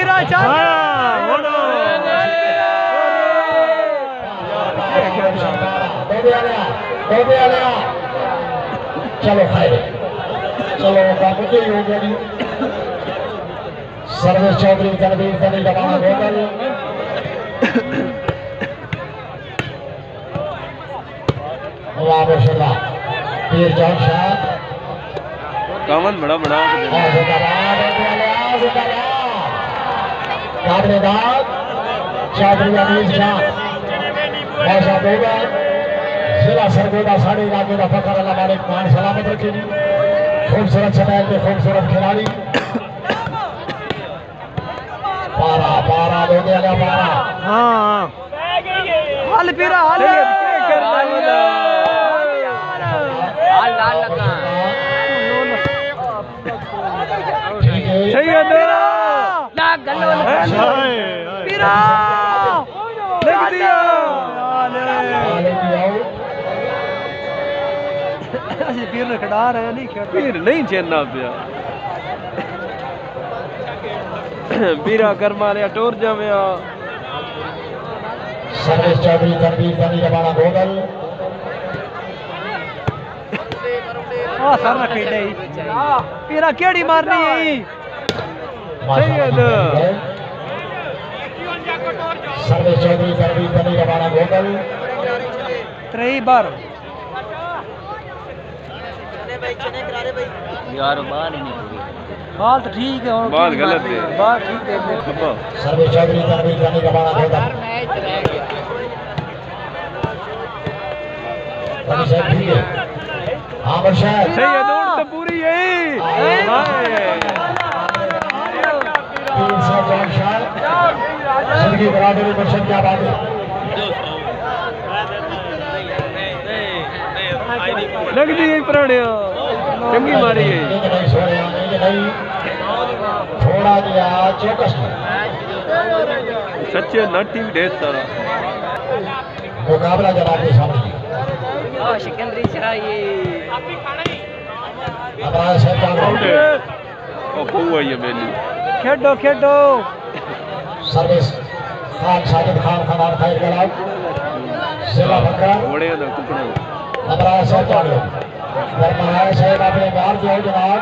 پیرا چل چلو خیر۔ چلو بابو جی ہو گیا جی سروس چودھری تنویر تنی جوان گوگل اللہ ماشاءاللہ پیر جان شاہ کامن بڑا بڑا۔ قابل داد چودھری عزیز شاہ بادشاہ بیگا ضلع سرگودا ساڑھے علاقے کا فخر اللہ مالک مان سلامت رکھے جی خوبصورت سمیل کے خوبصورت کھلاڑی پارا پارا دو دے لیا پارا ہاں۔ حل پیرا حل۔ ٹھیک ہے۔ پیرا لگ دیا۔ پیر نے کھڑا رہے نہیں کھڑا۔ پیر نہیں چیننا پیا۔ پیرا کرما لیا ٹور جامیا چودھری تنویر گوگل سر کیڑی مارنی؟ ہے سروس چودھری گوگل بار یار بال ہی نہیں پوری بال تو ٹھیک ہے بال غلط۔ بال ٹھیک چودھری گوگل صحیح ہے دوڑ تو پوری ہے جان شاہ زندگی برادری مرشد کیا بات ہے؟ لگ دی پرانے چنگی ماری ہے۔ تھوڑا دیا چوکس سچے نٹی بھی ڈھیر سارا۔ مقابلہ جناب کے سامنے۔ سکندری چرائیے ابراہ صاحب کا او خوہ ہے۔ یہ میلی کھیڈو کھیڈو۔ سروس خان ساجد خان خان خیر گلاب ضلع بکرا۔ بڑے نا کپڑے ابراہ صاحب فرمایا صاحب اپنے بیار جو جناب۔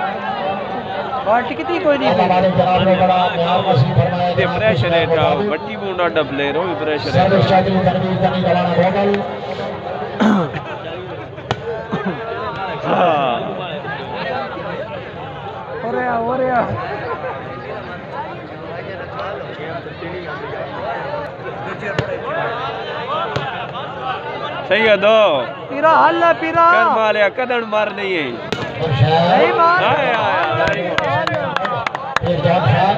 بال ٹکتی کوئی نہیں والے جناب نے بڑا بیار مسیح فرمایا۔ یہ پریشر ہے تا بٹی ڈاڈا پلیئر ہو پریشر ہے سروس چودھری تنویر تنی جوان گوگل ہاں۔ ہو رہا۔ ہو رہا صحیح ہے دو پیرا. حل پیرا کرما لیا کدن مار نہیں ہے. نہیں مار. ہائے ہائے پیر جان شاہ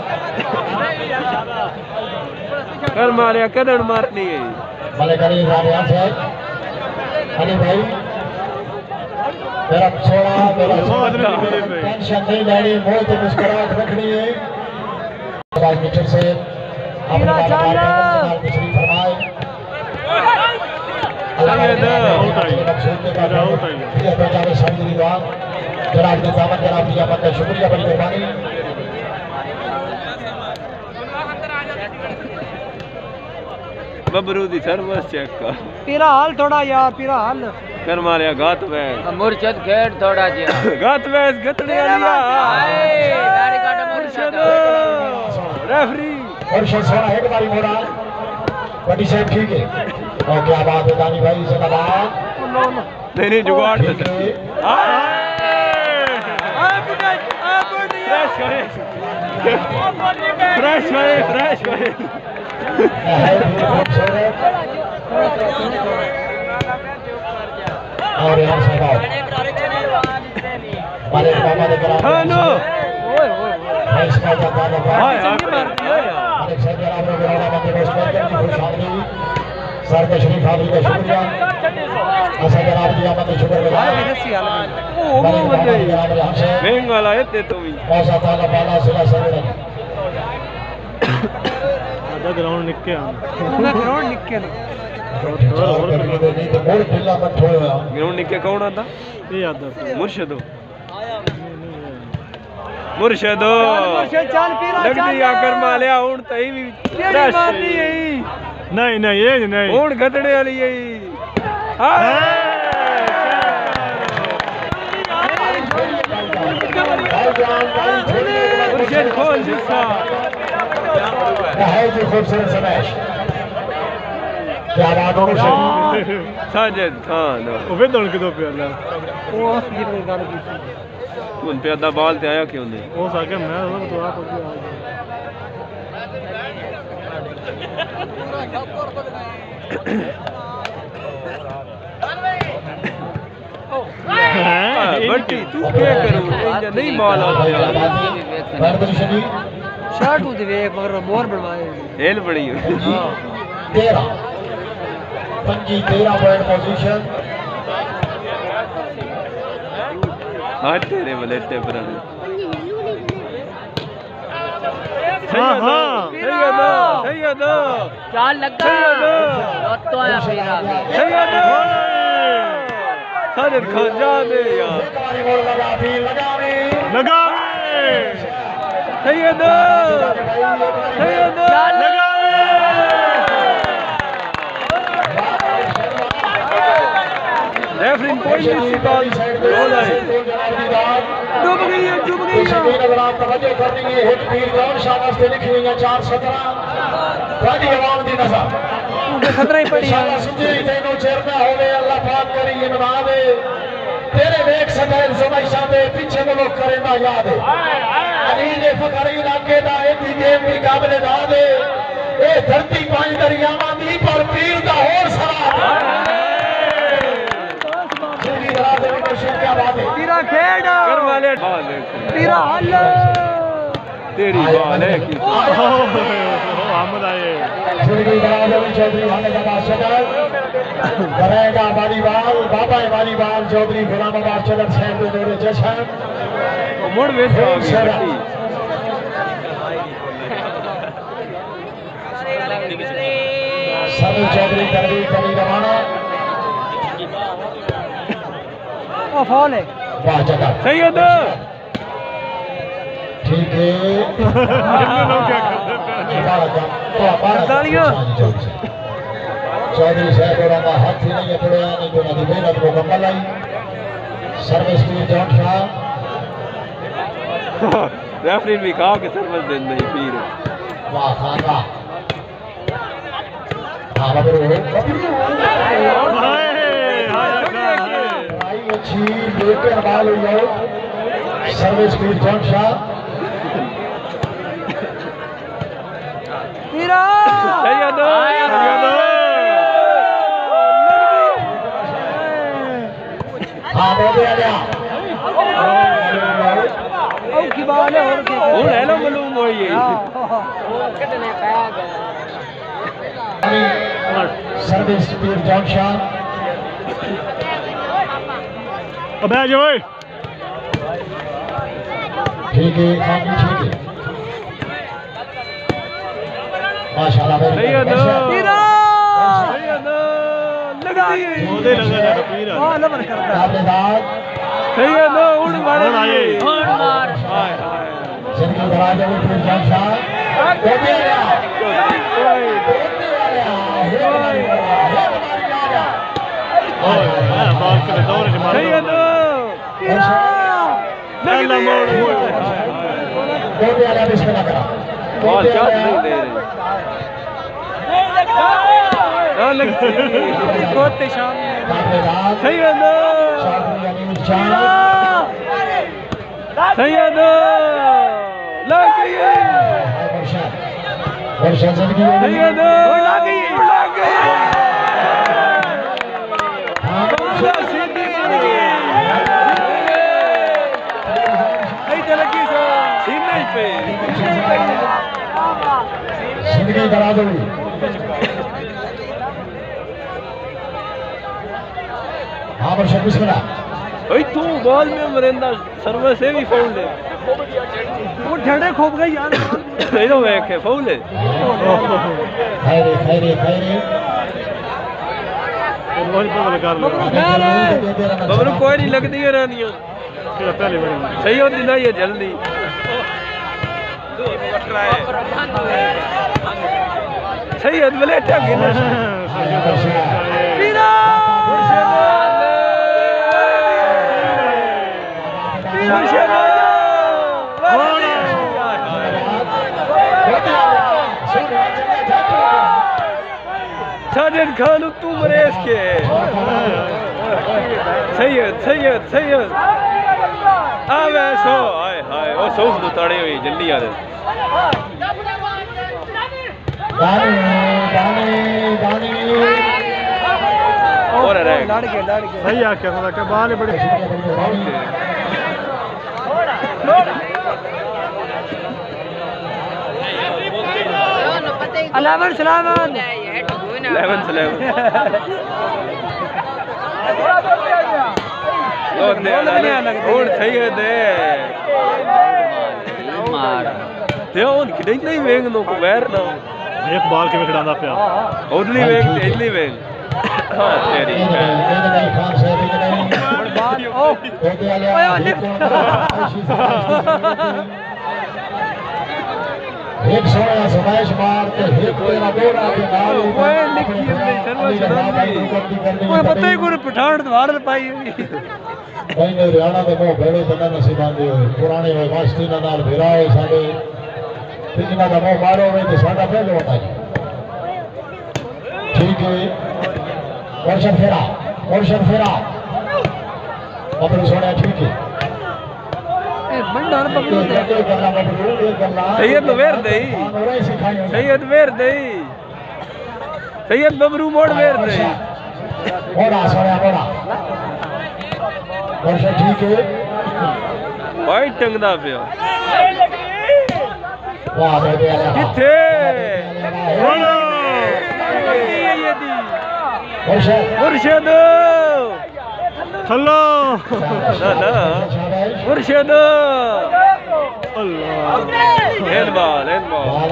کرما لیا کدن مار نہیں ہے. ملک علی رامیان صاحب علی بھائی میرا چھوڑا میرا چھوڑا. ٹینشن نہیں لینی موہ تو مسکراہٹ رکھنی ہے. آج میٹر سے. اپنے میرا بابا جانا۔ بار تشریف فرمائے اللہ آئیے نا۔ اپنے مقصود کے بعد یہ بیٹا میں ساری دیوان جناب کی دامت جناب کی آمد کا شکریہ بڑی مہربانی ببرو دی سروس چیک کر پیرا حل تھوڑا یار پیرا حل کرما لیا گات ویس مرشد کھیڑ تھوڑا جیا گات ویس گتڑے مرشد ریفری اور شاہ سونا ہے ہماری موڑا بڑی صاحب ٹھیک ہے اور کیا بات ہے دانی بھائی سے نبات نہیں نہیں جگاڑ سے فریش کرے فریش کرے فریش کرے اور یہاں سے بات مالک بابا نے کرا ہاں نو میں اس کا جاتا ہائے ہائے مالک صاحب جناب نے گرانا بندے کو خوش آمدی سر کے شریف حاضری کا شکریہ۔ اسا جناب کی آمد شکر گزار ایسا تعالیٰ بالا سلا سرورن آدھا گراؤنڈ نکے آن میں گراؤنڈ نکے گراؤنڈ نکے کون آتا؟ یہ سی مرشد مرشد مرشد چل پیرا لگ دی آ کر مالیا ہن تئی بھی نہیں نہیں یہ نہیں ہن گھٹڑے والی ہے مرشد کھول جسا نہایت ہی خوبصورت سمیش۔ کیا بات ہو رہی ساجد خان۔ اس گل کی۔ ہن بال تے آیا کیوں نہیں؟ ہو سکے میں تو ہاں، بٹی تو کیا انجا نہیں بردر شریف شرٹ تے ویکھ مگر مور بنوائے۔ ہیل بڑی ہو تیرہ۔ پنجی تیرہ پوائنٹ پوزیشن ہاں تیرے بلیٹے پر ہاں ہاں۔ چال لگا۔ تو آیا پھر ساجد خان جا دے یار۔ لگا لگا بھی لگا۔ ریفرین کوئی نہیں سی بال رول آئی ڈوب گئی ہے ڈوب گئی ہے۔ نظر آپ توجہ کرنی ہے ہٹ پیر جان شاہ واسطے لکھی ہوئی ہیں چار سترہ۔ بڑی عوام دی نظر۔ خطرہ ہی پڑی انشاءاللہ سنجی تینوں چیرنا ہوئے اللہ پاک کری یہ بنا دے تیرے ویک سکیل زمائشہ دے پیچھے ملوک کرے نہ یاد۔ علی نے فقری علاقے دا ایتی گیم بھی قابل دا دے اے دھرتی پانچ دریاواں دی پر پیر دا اور سرا زندگی دراز میں کوشش کیا بات ہے پیرا کھیڈ! کر والے بال ہے پیرا حل! تیری بال ہے۔ کی احمد آئے زندگی دراز میں چودری والے کا بادشاہ کرے گا والی بال بابا والی بال چودری غلام آباد چلر صاحب دے دورے جشن مڑ ویسے آ گئی بٹی او فال ہے۔ سیدہ ٹھیک ہے۔ تالیاں۔ چودھری صاحب اور کا ہاتھ ہی نہیں پڑیا نہیں تو نہ محنت مکمل آئی۔ سروس کی جان شاہ۔ ریفرین بھی کہا کہ سروس دین نہیں پیر۔ واہ خانہ ہاں ببرو آئی اچھی لیکن بال ہوئی ہو سروس کی جان شاہ پیرا سیدہ ہاں بابے آ گیا او کی بال ہے اور کیا ہوں ہے معلوم ہوئی سروس پیر جان شاہ اب آ جاؤ ٹھیک ہے خان جی ٹھیک ہے ماشاءاللہ سیدہ پیرا سیدہ لگ دی مودے لگا جا پیر ہاں لبر کرتا قابل داد سیدہ اڑ مار ہن آئے۔ ہن مار ہائے ہائے زندگی دراز ہے پیر جان شاہ کوئی آ گیا کوئی آ گیا یہ ہماری آ گیا ہاں بال کے دور سے مار سیدہ پیرا لگ اللہ دی موڑ موڑ کوئی آ گیا بسم اللہ کرا بال چاٹ نہیں دے رہے ہاں لگ دی کوتے شام میں قابل داد سیدہ چودھری امین شاہ سیدہ لگ گئی ہائے مرشد مرشد زندگی میں سیدہ لگ گئی لگ گئی ہاں بولا سیدھی ایتے لگی سا سینے پہ زندگی دراز ہوئی ہاں بسم اللہ اوئی تو بال میں مرندہ سے بھی فاؤل ہے وہ ڈھڑے کھوپ گئی یار تو ویک ہے فاؤل ہے خیرے خیرے خیرے ببرو کوئی نہیں لگتی ہے رانیاں صحیح ہوتی نہ یہ جلدی سید بلیٹا گنے پیرا ساجد خان تم ریس کے سید سید سید آوے سو آئے ہائے او سو تو تڑے ہوئی جلدی آ صحیح آکھیا تھا کہ بال بڑے الیون سلامن لیون سے لیون دو دے اور سید دے تے اون کڈے نہیں وینگ نو کو ویر نو ایک بال کے کھڑاندا پیا اودلی وینگ تے اجلی وینگ ہاں تیری خان صاحب بال او ایک سویا سمائش مار کے ایک تیرا دوڑا کے نال اوے نکی اندے شرما شرما اوے پتہ ہی کوئی پٹھان دوار پائی ہوئی نہیں نہیں ریانا دے منہ بھیڑے تے نہ نصیبان دے ہوئے پرانے ہوئے ماسٹی نہ نال جنہاں دا منہ مارو ہوئے تے ساڈا پہلو ہوتا ہے ٹھیک ہے ورشن پھیرا ورشن پھیرا مطلب سونے ٹھیک ہے نہ پکڑو سید ویر دئی سید ویر دئی سید ببرو موڑ ویر دئی موڑا سونے موڑا ورشن ٹھیک ہے بھائی ٹنگدا پیا کتھے ورشن مرشد۔ تھلو۔ نا نا مرشد۔ اللہ۔ Handball handball.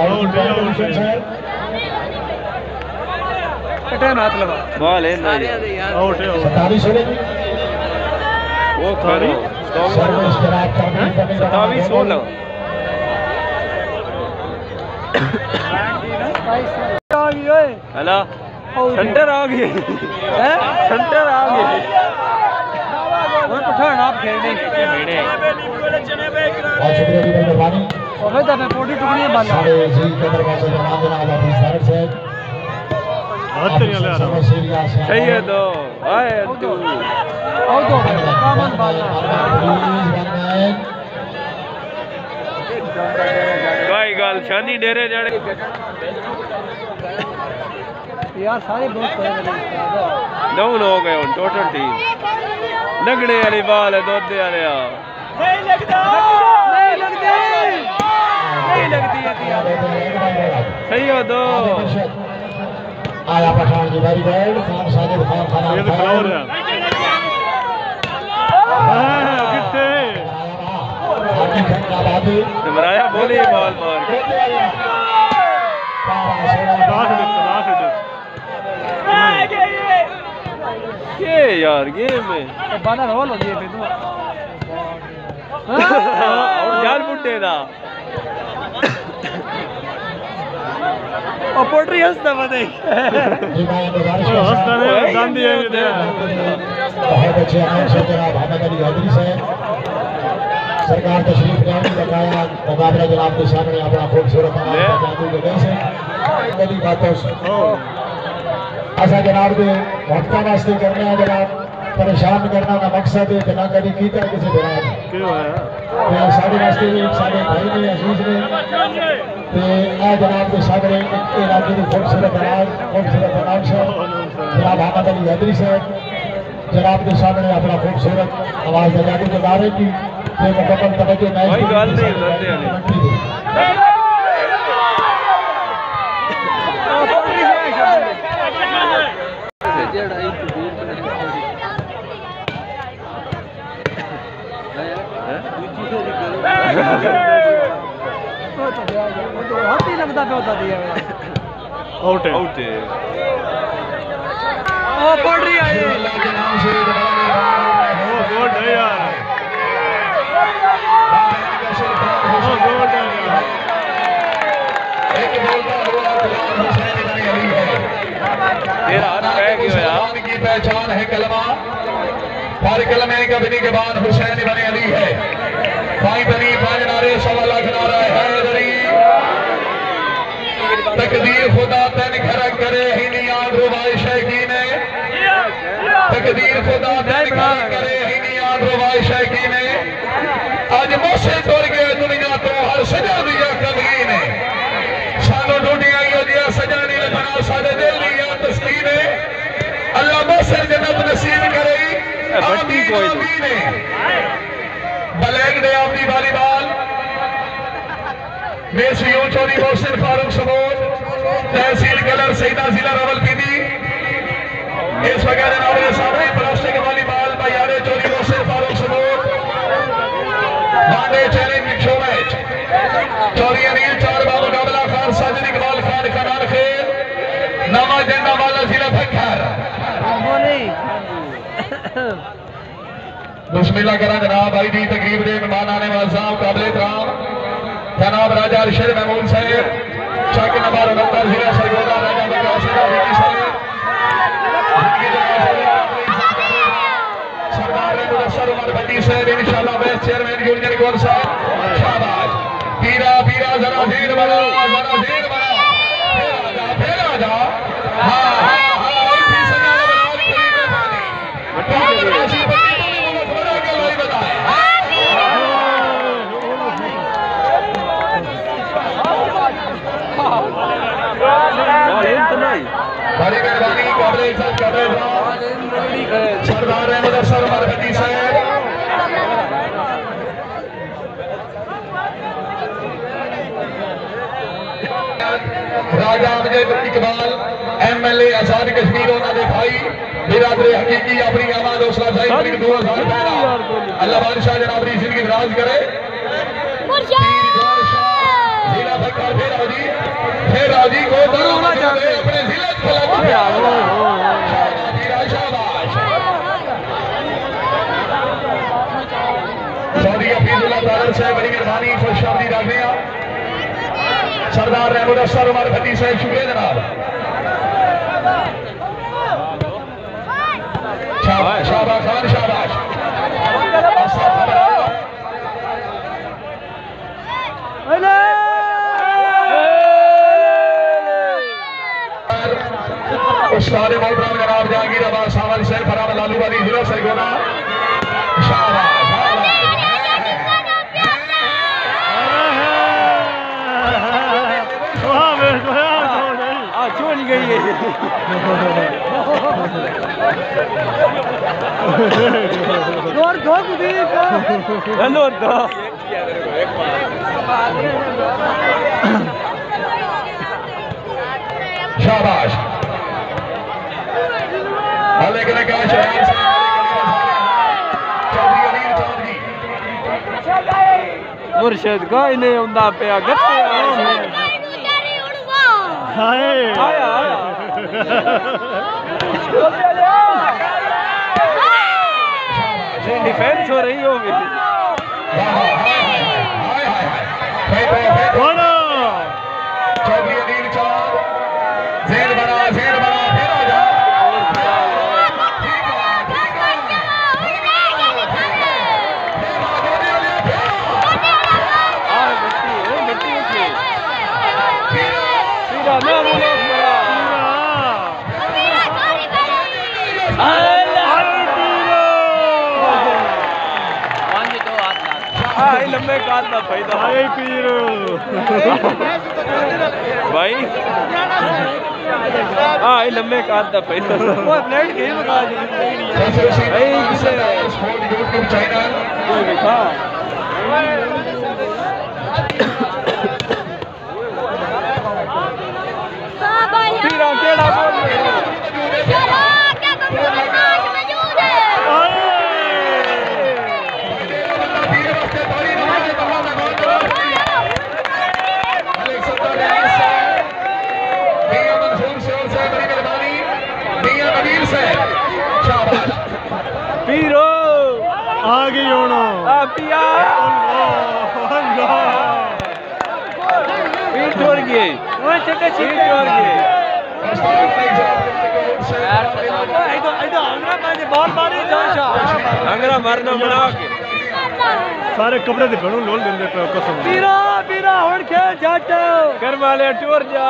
کٹے نہ ہاتھ لگا۔ بال ہینڈ آئی آؤٹ ہے۔ ستاویس ہو گئی وہ کھارو سر میں اشتراک ہلا سنٹر آ ہیں سنٹر آ گئی اوے پٹھان آپ کھیلنے تے ٹکڑی سارے جی جناب جناب حافظ صاحب نہیں لے رہا سے سید آئے تو او دو کامن بالا کوئی گل شانی ڈیرے جڑے یار سارے بہت پڑے گئے ڈاؤن ہو گئے ہن ٹوٹل ٹیم لگڑے والی بال ہے دودھ والے نہیں لگتی نہیں لگتی ہے صحیح ہو دو آیا پٹھان جی ویری گڈ خان ساجد خان یہ تو کھڑا ہو رہا ہاں کتے مرایا بولی بال مار کے یہ یار گیم ہے بالا رول ہو جی پہ تو اور بڈے دا او پوٹری ہستا بدے ہستا نے دے بہت اچھے جناب علی صاحب سرکار تشریف بھی بتایا مقابلہ جناب کے سامنے اپنا خوبصورت جادو کے گئے سے کبھی باتوں سے۔ ایسا جناب کے وقتوں واسطے کرنے ہیں جناب پریشان کرنا کا مقصد ہے کہ نہ کبھی کیتا کسی تے سارے واسطے بھی ایک سارے بھائی نے عزیز نے تے اے جناب کے سامنے ایک علاقے کی خوبصورت آواز خوبصورت نام سے۔ جناب محمد علی حیدری صاحب جناب کے سامنے اپنا خوبصورت آواز لگا کے بتا رہے کی۔ تے مکمل توجہ میچ کوئی گل نہیں لڑتے والے ہاتھ ہی لگتا پہ ہوتا دیا آؤٹ ہے آؤٹ ہے او پوٹری آئی وہ پہچان ہے کلمہ۔ ہر کلمے کبنی کے بعد حسین بن علی ہے۔ پائی بنی پانچ نارے، سوا لاکھ نعرہ ہے تقدیر خدا تن کھڑک کرے، ہی نیاد ربائی شیخی نے تقدیر خدا تن کھڑک کرے، ہی نیاد ربائی شیخی نے آج موسیقی سارے دل لیا تسکین اللہ موسے جنت نصیب کرے۔ بٹی کوئی نہیں۔ بلیک دے اپنی والی بال۔ میسیوں چوری فاروق تحصیل کلر سیدہ ضلع راول پیدی اس وغیرہ ناول سامنے پلاسٹک والی بال بیارے چوری محسن فاروق سبوت باندے چیلنج شو میچ چوری انیل چار بال مقابلہ خان ساجد اقبال خان کنان خیر نامہ جنڈا والا ضلع بکھر ملا اللہ کرا جناب آئی دی تقریب دے مہمان آنے والا صاحب قابل احترام، جناب راجہ ارشد محمود صاحب، چک نمبر انہتر ضلع سرگودا، راجہ بکا صاحب سردار مدثر عمر بندی صاحب، انشاءاللہ بیس چیئرمین یونین گول صاحب شاباش پیرا پیرا ذرا زیر بنا ذرا زیر بنا پھر آجا پھر آجا ہاں ہاں ہاں ایتھی سنیا لگا قریب پانی بہت ایسی بندی بنی ملک بنا کے لائی بتائے بڑی مہربانی قابل عزت قابل احترام سردار احمد افسر عمر بندی صاحب Raja Amjad Iqbal M L A Azad Kashmir ہونا دے بھائی برادر حقیقی اپنی آماد حوصلہ افزائی کریں دو ہزار پہلا اللہ بادشاہ جناب ری زندگی دراز کرے۔ ضلع بکر پھر آجی پھر کو دے اپنے ضلع کھلا شاباش شاباش سعودی حفیظ اللہ تعالی سے بڑی مہربانی خوش آمدید آگے سردار رحمد افسر عمر بھٹی صاحب شکریہ جناب۔ شاباش. شاباش شاباش استاد محترم جناب جہانگیر عباس ساول سے فرام لالو والی ضلع سرگونا شاباش. چون گئی ہے دور دھوک دی ہلو تو شاباش علیکم کا شہر سے چودھری علیل چودھری مرشد کوئی نہیں ہوندا پیا گتے ہائے آیا آیا ڈیفینس ہو رہی ہوگی بولو چودھری علیل چود زیر بنا زیر بنا پھر آ جا آ گٹی ہے گٹی اٹھی سیدھا نہ بولو بڑا پیرو بھائی ہاں لمبے کات دا فائدہ وہ پلیٹ گئی بتا دی یوٹیوب چینل ہاں۔ ਅੰਗਰਾ ਸਾਰੇ ਕਪੜੇ ਦੇ ਘਣੋਂ ਲੋਲ ਦਿੰਦੇ ਕਸਮ ਵੀਰਾ ਵੀਰਾ ਹੁਣ ਖੇਡ ਜੱਟ। ਕਰਮਾਲੇ ਟੁਰ ਜਾ।